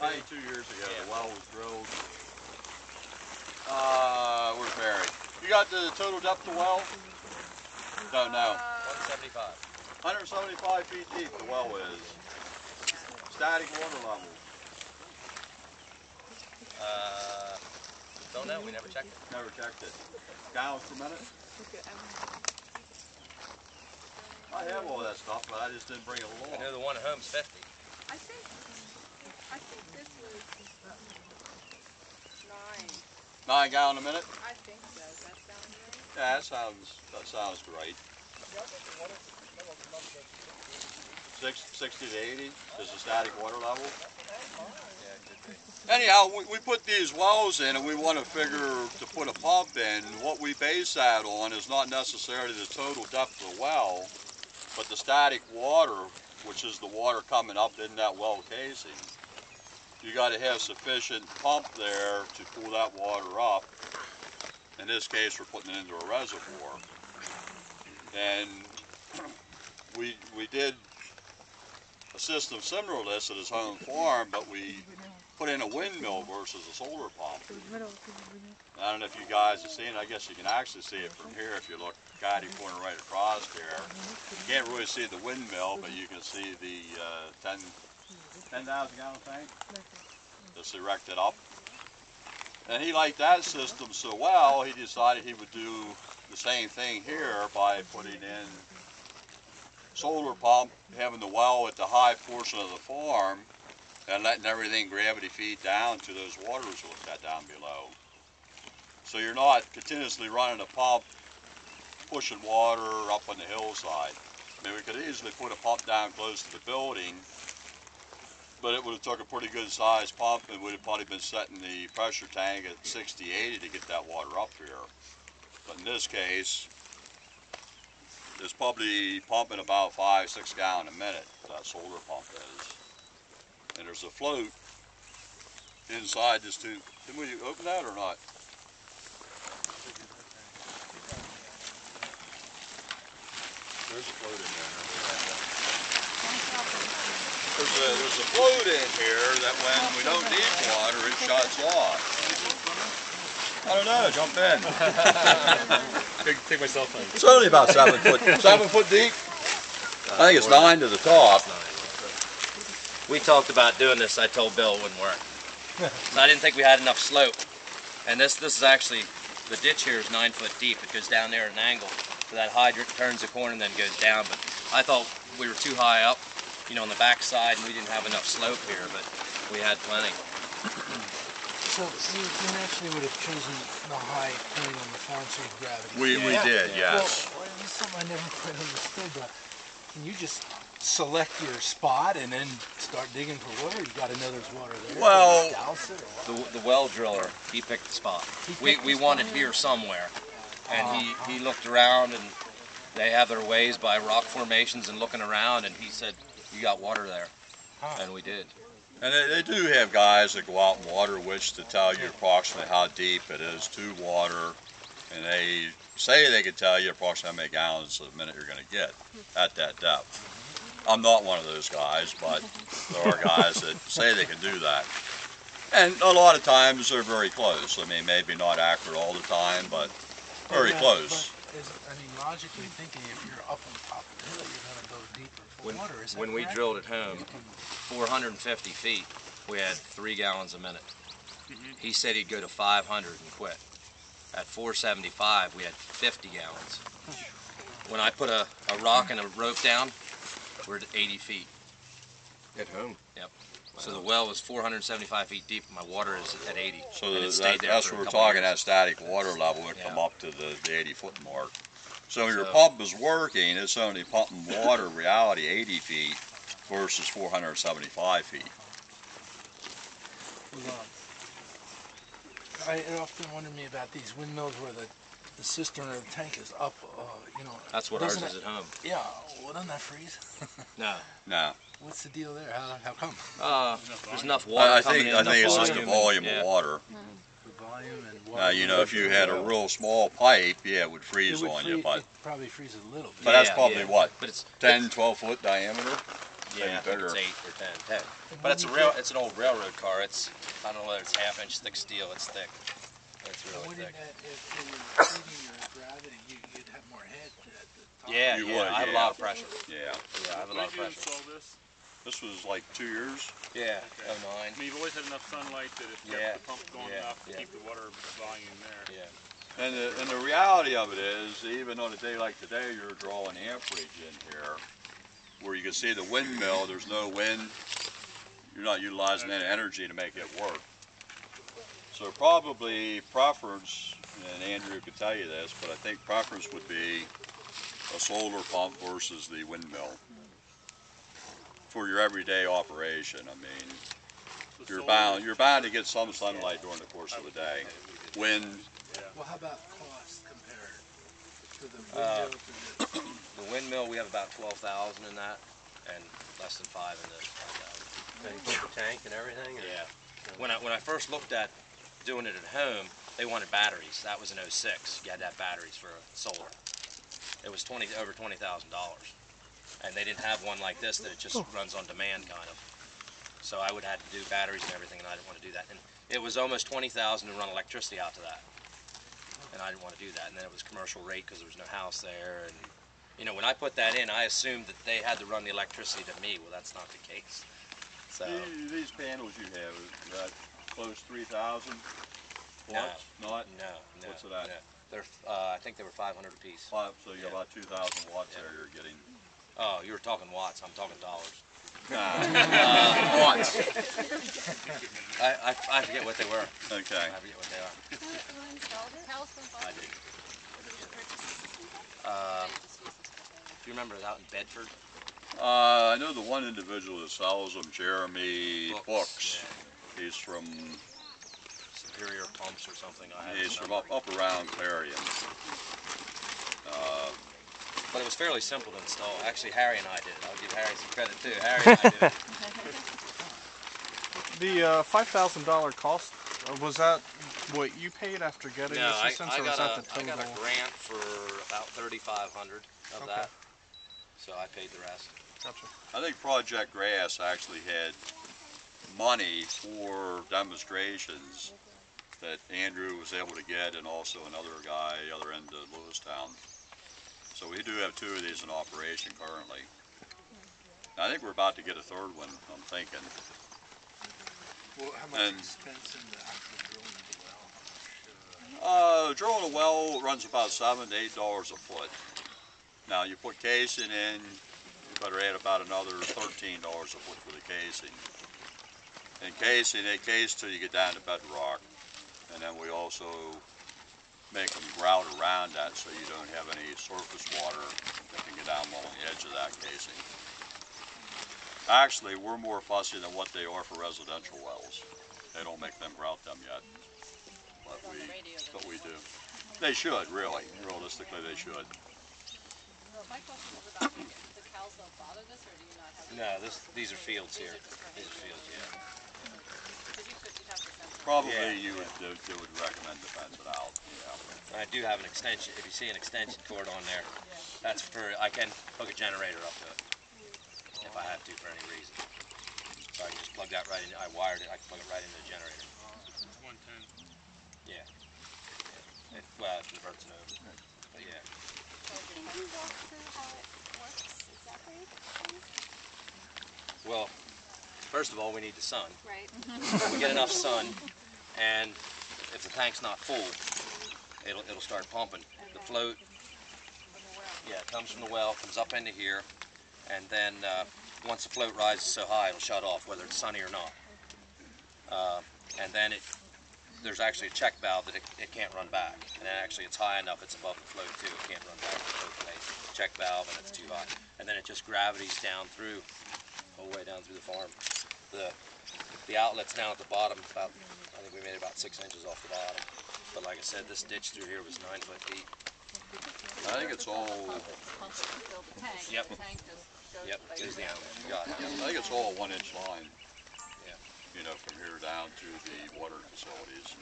Ninety-two years ago, the well was drilled. Uh, where's Mary? You got the total depth of the well? Don't know. One seventy-five. 175 feet deep the well is. Static water level. Uh, don't know, we never checked it. Never checked it. Gallons per minute? I have all that stuff, but I just didn't bring it I along. know the one at home's fifty. I think, I think this was Uh, nine. Nine gallon a minute? I think so. Does that sound right? Yeah, that sounds, that sounds great. Six, 60 to 80 is the static water level. Yeah, it could. Anyhow, we, we put these wells in and we want to figure to put a pump in. What we base that on is not necessarily the total depth of the well, but the static water, which is the water coming up in that well casing. You got to have sufficient pump there to pull that water up. In this case, we're putting it into a reservoir. And we, we did a system similar to this at his home farm, but we put in a windmill versus a solar pump. I don't know if you guys have seen it. I guess you can actually see it from here if you look guiding pointing right across here. You can't really see the windmill, but you can see the uh, 10 10,000 gallon tank that's erected up. And he liked that system so well, he decided he would do the same thing here by putting in solar pump, having the well at the high portion of the farm, and letting everything gravity feed down to those water resources that down below. So you're not continuously running a pump, pushing water up on the hillside. I mean, we could easily put a pump down close to the building, but it would have took a pretty good sized pump and would have probably been setting the pressure tank at 60, 80 to get that water up here. But in this case, it's probably pumping about five, six gallon a minute, that solar pump is. And there's a float inside this tube. Can we open that or not? There's a float in there. There's a, there's a float in here that when we don't need water, it shuts off. I don't know, jump in. Take, take my cell phone. It's only about seven foot, seven foot deep. I think it's nine to the top. We talked about doing this, I told Bill it wouldn't work. So I didn't think we had enough slope. And this, this is actually, the ditch here is nine foot deep. It goes down there at an angle. So that hydrant turns the corner and then goes down. But I thought we were too high up, you know, on the back side and we didn't have enough slope here, but we had plenty. So you, you naturally would have chosen the high point on the farm so you gravity. We, we Yeah. did, yes. Well, this is something I never quite understood, but can you just select your spot and then start digging for water? You gotta know there's water there. Well- Can you dowse it or what? The, the well driller, he picked the spot. He We, we the wanted spot? here somewhere. And he, uh-huh. he looked around and they have their ways by rock formations and looking around and he said, you got water there. Huh. And we did. And they, they do have guys that go out and water witch to tell you approximately how deep it is to water. And they say they can tell you approximately how many gallons a minute you're gonna get at that depth. I'm not one of those guys, but there are guys that say they can do that. And a lot of times they're very close. I mean, maybe not accurate all the time, but very Yeah, close. But is, I mean, logically thinking, if you're up on top of the hill, you're gonna go deeper for When, water. Is when we correct? drilled at home, 450 feet, we had three gallons a minute. Mm-hmm. He said he'd go to 500 and quit. At 475, we had 50 gallons. When I put a, a rock and a rope down, we're at 80 feet. At home. So the well was 475 feet deep. My water is at 80. So and it that, stayed there that's for what we're couple talking, years. that static water level would come Yeah. up to the, the 80 foot mark. So your So- pump is working, it's only pumping water, reality 80 feet versus 475 feet. Hold on. I it often wonder me about these windmills where the, the cistern or the tank is up, uh, you know. That's what ours doesn't is it- at home. Yeah, well, doesn't that freeze? No. No, What's the deal there? How, how come? Uh, there's enough water I I think, in. I think it's just the volume, volume yeah. of water. The volume and water. Now, you know, if you had a real small pipe, yeah, it would It freeze would on free- you, but, It probably freezes a little bit. but that's probably yeah. what, But it's 10, 12 foot diameter? Yeah, I think it's eight or ten. Ten. But it's a rail. It's an old railroad car. It's I don't know whether it's half inch thick steel. It's thick. It's really Wouldn't thick. that, if they were feeding your gravity, you, you'd have more head at the top? Yeah, You yeah. would, I have a lot of pressure. Yeah, Yeah, I have a lot of pressure. install this? this was like two years. Yeah. Okay. Oh I nine. mean, you've always had enough sunlight that it Yeah, kept the pump going yeah, enough to yeah. keep the water volume there. Yeah. And the, and the reality of it is, even on a day like today, you're drawing amperage in here, where you can see the windmill, there's no wind, you're not utilizing any energy to make it work. So probably preference, and Andrew could tell you this, but I think preference would be a solar pump versus the windmill. For your everyday operation, I mean, The you're solar- bound, you're bound to get some sunlight during the course of the day. Wind, Well, how about cost compared to the Uh, the, The windmill we have about twelve thousand in that, and less than five in the five thousand. Then you put the tank and everything? or- Yeah. When I when I first looked at doing it at home, they wanted batteries. That was in '06. You had to have batteries for solar. It was twenty over twenty thousand dollars, and they didn't have one like this that it just runs on demand kind of. So I would have to do batteries and everything, and I didn't want to do that. And it was almost twenty thousand to run electricity out to that, and I didn't want to do that. And then it was commercial rate because there was no house there, and you know when I put that in, I assumed that they had to run the electricity to me. Well, that's not the case. So. These- These panels you have, uh, is that close three thousand No. watts? Not No, no. What's it at? no. They're, uh, I think they were 500 apiece. five, so you got Yeah. about two thousand watts Yeah. there you're getting. Oh, you were talking watts. I'm talking dollars. Nah, Watts, I, I, I forget what they were. okay. I forget what they are. Who, who installed it? I did. Uh, do you remember it out in Bedford? Uh, I know the one individual that sells them, Jeremy Books, Books. He's from, Superior Pumps or something. I he's from up, up around Clarion. Uh, But it was fairly simple to install. Actually, Harry and I did it. I'll give Harry some credit too. Harry and I did it. The uh, five thousand dollar cost uh, was that what you paid after getting No, I, assistance, I or was got that the a, I total? got a grant for about 3,500 of Okay. that. So I paid the rest. Gotcha. I think Project Grass actually had money for demonstrations that Andrew was able to get and also another guy, the other end of Lewistown. So we do have two of these in operation currently. I think we're about to get a third one, I'm thinking. well, how much And- expense in the actual drilling of the well? Uh, drilling a well runs about seven to eight dollars a foot. Now, you put casing in, you better add about another thirteen dollars a foot for the casing. And casing, they case till you get down to bedrock. And then we also make them grout around that so you don't have any surface water that can get down along the edge of that casing. Actually, we're more fussy than what they are for residential wells. They don't make them grout them yet. But we, but we do. They should, really. Realistically, they should. My question was about, the the cows don't bother this, or do you not have? No, this, these are fields here. These are fields, yeah. Because you could, you'd have to fence it. Probably Yeah. you would, you would recommend to fence it out, yeah. I do have an extension, if you see an extension cord on there, that's for, I can hook a generator up to it. If I have to for any reason. So I can just plug that right in, I wired it, I can plug it right into the generator. One ten. Yeah. It, well, it converts it over, but yeah. Can you walk through how it works exactly, please? Well, first of all, we need the sun. Right. If we get enough sun, and if the tank's not full, it'll, it'll start pumping. The float, yeah, it comes from the well, comes up into here, and then, uh, once the float rises so high, it'll shut off, whether it's sunny or not. Uh, and then it, there's actually a check valve that it, it can't run back. And then actually it's high enough, it's above the float too, it can't run back. Check valve and it's too high. And then it just gravities down through, whole way down through the farm. The, the outlet's down at the bottom, about, I think we made about six inches off the bottom. But like I said, this ditch through here was nine foot deep. I think it's all, Pump it to fill the tank. Yep. The tank just goes. Yep, goes down. You got it. I think it's all one inch line. Yeah. You know, from here down to the water facilities.